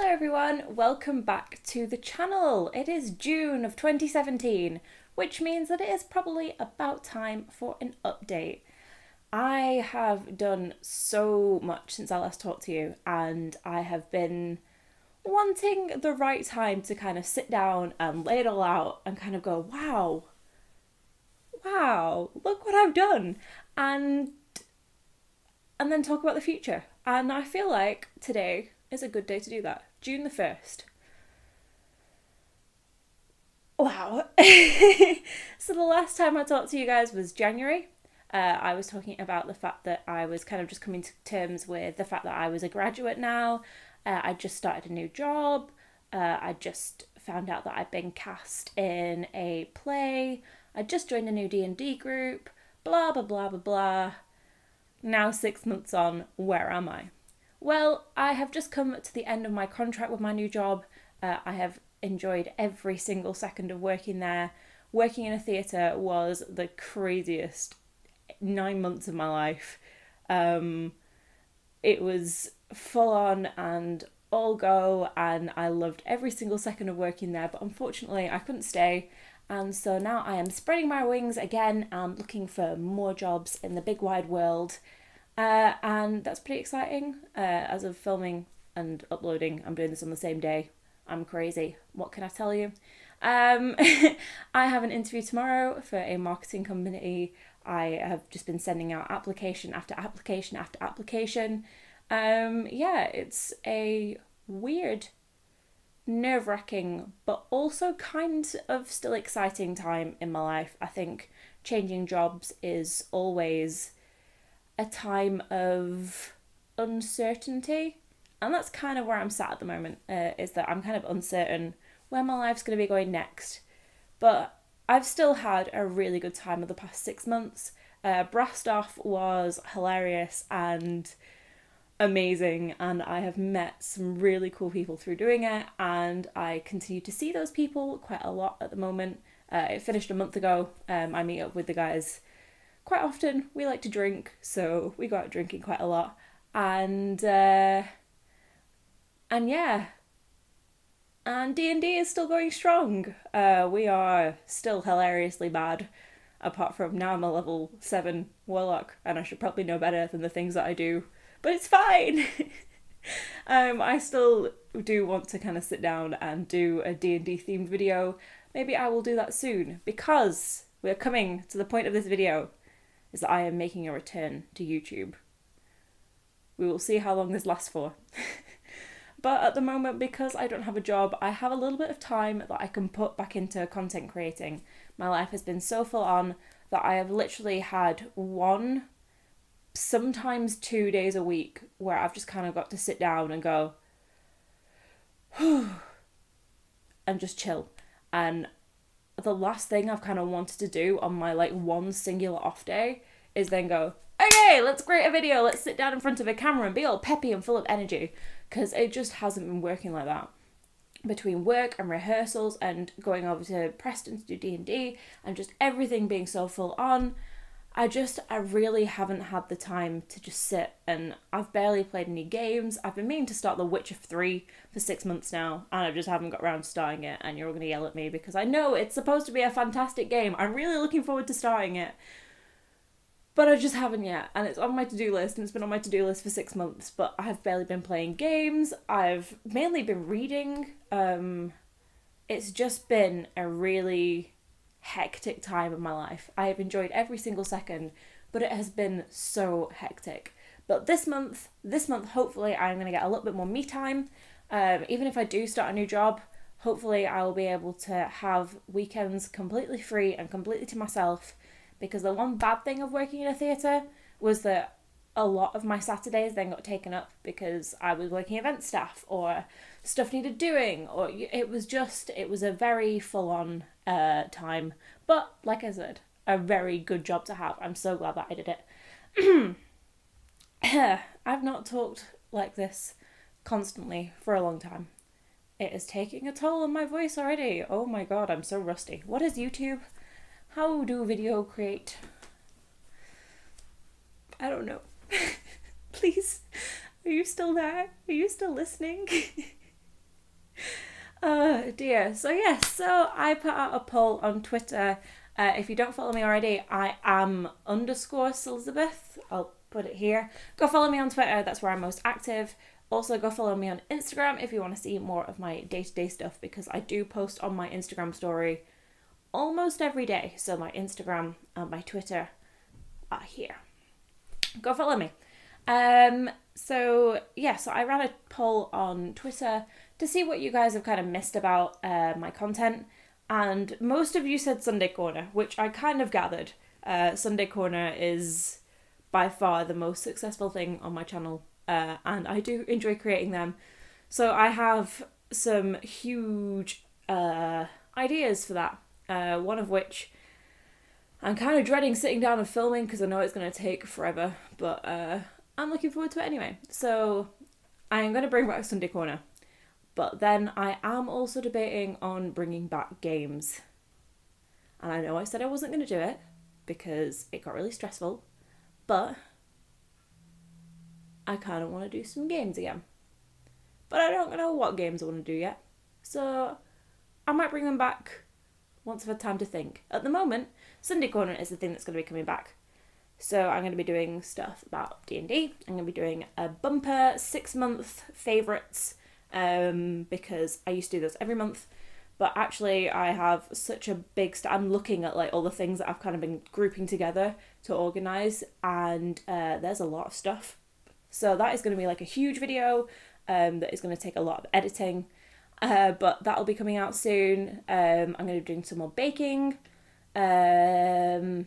Hello everyone, welcome back to the channel. It is June of 2017, which means that it is probably about time for an update. I have done so much since I last talked to you, and I have been wanting the right time to kind of sit down and lay it all out and kind of go, wow, wow, look what I've done. And and then talk about the future. And I feel like today is a good day to do that. June the 1st. Wow. so the last time I talked to you guys was January. Uh, I was talking about the fact that I was kind of just coming to terms with the fact that I was a graduate now. Uh, I just started a new job. Uh, I just found out that I'd been cast in a play. I just joined a new D and D group. Blah blah blah blah blah. Now six months on, where am I? Well, I have just come to the end of my contract with my new job. Uh, I have enjoyed every single second of working there. Working in a theatre was the craziest nine months of my life. Um, it was full on and all go, and I loved every single second of working there, but unfortunately, I couldn't stay. And so now I am spreading my wings again and looking for more jobs in the big wide world. Uh, and that's pretty exciting. Uh, as of filming and uploading, I'm doing this on the same day. I'm crazy. What can I tell you? Um, I have an interview tomorrow for a marketing company. I have just been sending out application after application after application. Um, yeah, it's a weird, nerve wracking, but also kind of still exciting time in my life. I think changing jobs is always a time of uncertainty. And that's kind of where I'm sat at the moment, uh, is that I'm kind of uncertain where my life's going to be going next. But I've still had a really good time of the past six months. Uh, Brassed Off was hilarious and amazing, and I have met some really cool people through doing it, and I continue to see those people quite a lot at the moment. Uh, it finished a month ago. Um, I meet up with the guys quite often we like to drink, so we go out drinking quite a lot. And uh, and yeah, and D and D is still going strong. Uh, we are still hilariously bad. Apart from now, I'm a level seven warlock, and I should probably know better than the things that I do, but it's fine. um, I still do want to kind of sit down and do a D and D themed video. Maybe I will do that soon because we're coming to the point of this video is that I am making a return to YouTube. We will see how long this lasts for. but at the moment, because I don't have a job, I have a little bit of time that I can put back into content creating. My life has been so full on that I have literally had one, sometimes two days a week where I've just kind of got to sit down and go, and just chill. And the last thing I've kind of wanted to do on my like one singular off day is then go, okay, let's create a video, let's sit down in front of a camera and be all peppy and full of energy. Because it just hasn't been working like that. Between work and rehearsals and going over to Preston to do D&D and just everything being so full on, I just, I really haven't had the time to just sit and I've barely played any games. I've been meaning to start The Witcher 3 for six months now and I just haven't got around to starting it and you're all going to yell at me because I know it's supposed to be a fantastic game. I'm really looking forward to starting it. But I just haven't yet and it's on my to-do list and it's been on my to-do list for six months but I have barely been playing games. I've mainly been reading. Um, it's just been a really hectic time of my life. I have enjoyed every single second, but it has been so hectic. But this month, this month, hopefully, I'm going to get a little bit more me time. Um, even if I do start a new job, hopefully, I will be able to have weekends completely free and completely to myself. Because the one bad thing of working in a theatre was that a lot of my Saturdays then got taken up because I was working event staff or stuff needed doing or it was just it was a very full on uh, time. But like I said, a very good job to have. I'm so glad that I did it. I've not talked like this constantly for a long time. It is taking a toll on my voice already. Oh my god, I'm so rusty. What is YouTube? How do video create? I don't know. Please, are you still there? Are you still listening? oh dear. So yes, so I put out a poll on Twitter. Uh, if you don't follow me already, I am underscore Elizabeth. I'll put it here. Go follow me on Twitter. That's where I'm most active. Also, go follow me on Instagram if you want to see more of my day to day stuff because I do post on my Instagram story almost every day. So, my Instagram and my Twitter are here. Go follow me. Um, so, yeah, so I ran a poll on Twitter to see what you guys have kind of missed about uh, my content. And most of you said Sunday Corner, which I kind of gathered. Uh, Sunday Corner is by far the most successful thing on my channel uh, and I do enjoy creating them. So I have some huge uh, ideas for that. Uh, one of which I'm kind of dreading sitting down and filming because I know it's going to take forever, but uh, I'm looking forward to it anyway. So I am going to bring back Sunday Corner, but then I am also debating on bringing back games. And I know I said I wasn't going to do it because it got really stressful, but I kind of want to do some games again. But I don't know what games I want to do yet. So I might bring them back once I've had time to think. At the moment, Sunday Corner is the thing that's going to be coming back. So I'm going to be doing stuff about D&D. I'm going to be doing a bumper six month favourites um, because I used to do those every month. But actually, I have such a big. St- I'm looking at like all the things that I've kind of been grouping together to organise, and uh, there's a lot of stuff. So that is going to be like a huge video um, that is going to take a lot of editing. Uh, but that'll be coming out soon. Um, I'm going to be doing some more baking. Um,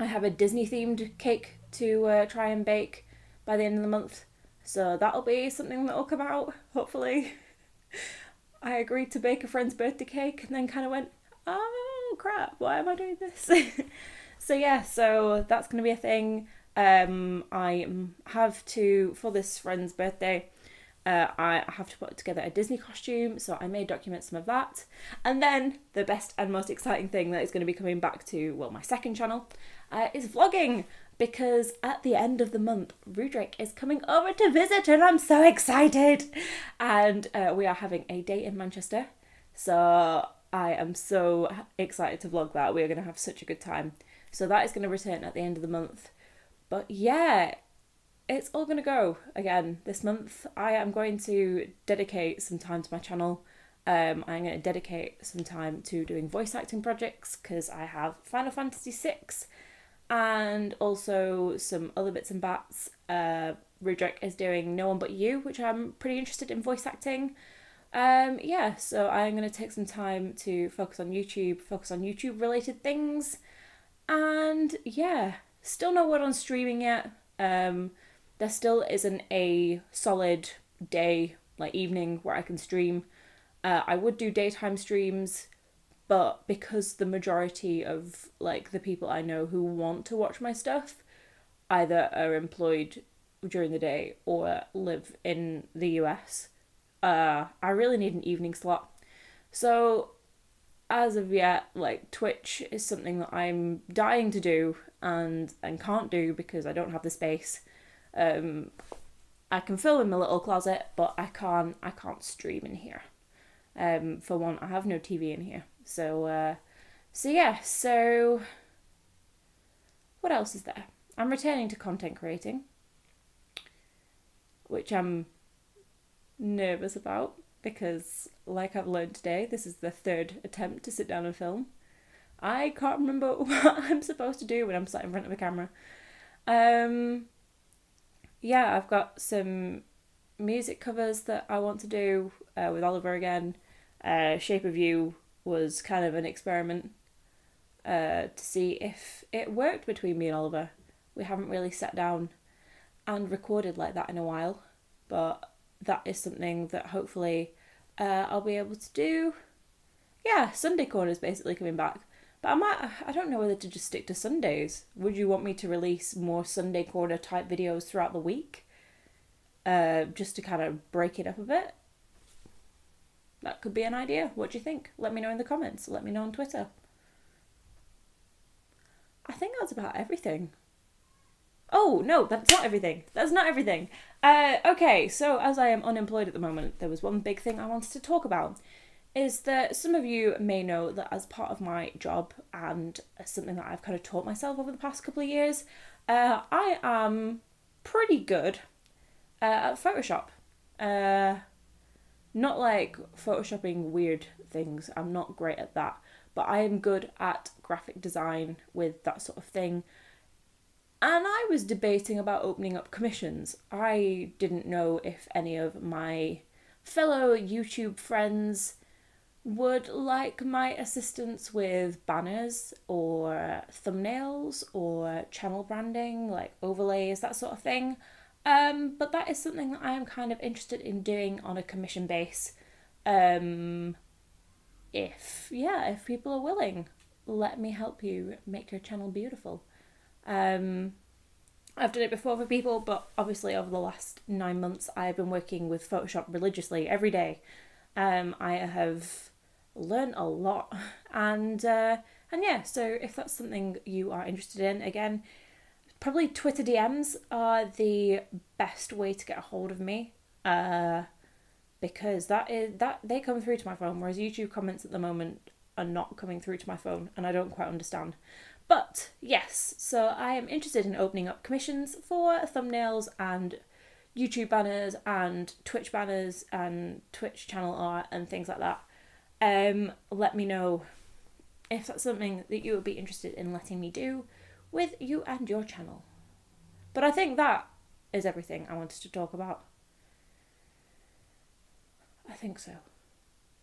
I have a Disney themed cake to uh, try and bake by the end of the month. So that'll be something that'll come out, hopefully. I agreed to bake a friend's birthday cake and then kind of went, oh crap, why am I doing this? so yeah, so that's going to be a thing. Um, I have to for this friend's birthday. Uh, I have to put together a Disney costume, so I may document some of that. And then the best and most exciting thing that is going to be coming back to well my second channel uh, is vlogging because at the end of the month, Rudrick is coming over to visit, and I'm so excited. And uh, we are having a day in Manchester, so I am so excited to vlog that. We are going to have such a good time. So that is going to return at the end of the month. But yeah, it's all going to go again this month. I am going to dedicate some time to my channel. Um, I'm going to dedicate some time to doing voice acting projects because I have Final Fantasy VI and also some other bits and bats. Uh, Rudrick is doing No One But You, which I'm pretty interested in voice acting. Um, yeah, so I'm going to take some time to focus on YouTube, focus on YouTube related things, and yeah, Still no word on streaming yet. Um, there still isn't a solid day, like evening, where I can stream. Uh, I would do daytime streams, but because the majority of like the people I know who want to watch my stuff either are employed during the day or live in the US, uh, I really need an evening slot. So as of yet, like Twitch is something that I'm dying to do and and can't do because I don't have the space. Um, I can film in my little closet, but I can't I can't stream in here. Um, for one, I have no TV in here, so uh, so yeah. So what else is there? I'm returning to content creating, which I'm nervous about because, like I've learned today, this is the third attempt to sit down and film. I can't remember what I'm supposed to do when I'm sat in front of a camera. Um, yeah, I've got some music covers that I want to do uh, with Oliver again. Uh, Shape of You was kind of an experiment uh, to see if it worked between me and Oliver. We haven't really sat down and recorded like that in a while, but that is something that hopefully uh, I'll be able to do. Yeah, Sunday Corner is basically coming back. But I might, I don't know whether to just stick to Sundays. Would you want me to release more Sunday Corner type videos throughout the week? Uh, just to kind of break it up a bit? Could be an idea. What do you think? Let me know in the comments. Let me know on Twitter. I think that's about everything. Oh, no, that's not everything. That's not everything. Uh, okay, so as I am unemployed at the moment, there was one big thing I wanted to talk about. Is that some of you may know that as part of my job and something that I've kind of taught myself over the past couple of years, uh, I am pretty good uh, at Photoshop. Uh, not like photoshopping weird things, I'm not great at that, but I am good at graphic design with that sort of thing. And I was debating about opening up commissions. I didn't know if any of my fellow YouTube friends would like my assistance with banners or thumbnails or channel branding, like overlays, that sort of thing. Um, but that is something that I am kind of interested in doing on a commission base. Um, if, yeah, if people are willing, let me help you make your channel beautiful. Um, I've done it before for people, but obviously over the last nine months, I've been working with Photoshop religiously every day. Um, I have learned a lot, and uh, and yeah. So if that's something you are interested in, again, probably Twitter DMs are the best way to get a hold of me. Uh, because that is that they come through to my phone, whereas YouTube comments at the moment are not coming through to my phone, and I don't quite understand. But yes, so I am interested in opening up commissions for thumbnails and YouTube banners and Twitch banners and Twitch channel art and things like that. Um, let me know if that's something that you would be interested in letting me do with you and your channel. But I think that is everything I wanted to talk about. I think so.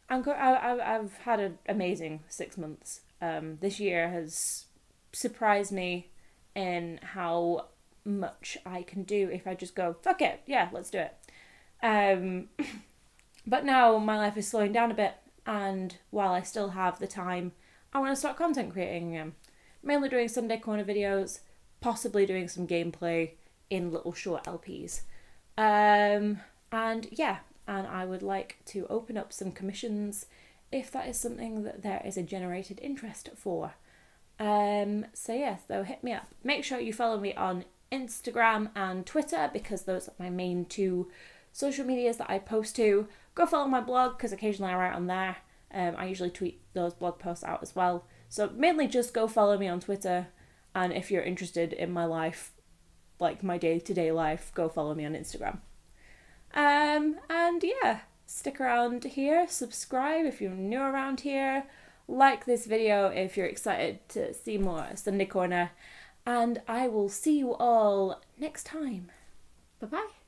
I'm go- I, I've had an amazing six months. Um, this year has surprised me in how much I can do if I just go, fuck it, yeah, let's do it. Um, but now my life is slowing down a bit, and while I still have the time, I want to start content creating again. Mainly doing Sunday Corner videos, possibly doing some gameplay in little short LPs. Um, and yeah, and I would like to open up some commissions if that is something that there is a generated interest for. Um, so yeah, so hit me up. Make sure you follow me on Instagram and Twitter because those are my main two social medias that I post to. Go follow my blog because occasionally I write on there. Um, I usually tweet those blog posts out as well. So mainly just go follow me on Twitter, and if you're interested in my life, like my day to day life, go follow me on Instagram. Um, and yeah, stick around here, subscribe if you're new around here, like this video if you're excited to see more Sunday Corner, and I will see you all next time. Bye bye.